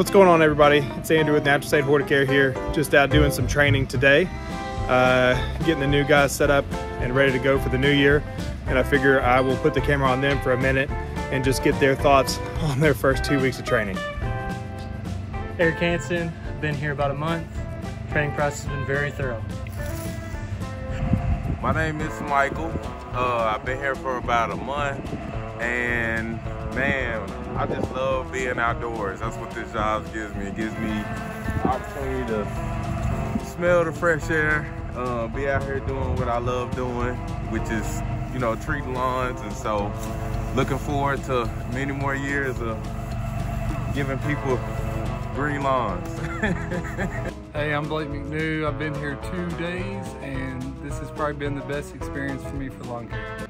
What's going on everybody? It's Andrew with Natural State Horticare here, just out doing some training today. Uh, getting the new guys set up and ready to go for the new year. And I figure I will put the camera on them for a minute and just get their thoughts on their first two weeks of training. Eric Hansen, been here about a month. Training process has been very thorough. My name is Michael. Uh, I've been here for about a month and man, I just love being outdoors. That's what this job gives me. It gives me opportunity to smell the fresh air, uh, be out here doing what I love doing, which is, you know, treating lawns. And so looking forward to many more years of giving people green lawns. hey, I'm Blake McNew. I've been here two days and this has probably been the best experience for me for lawn care.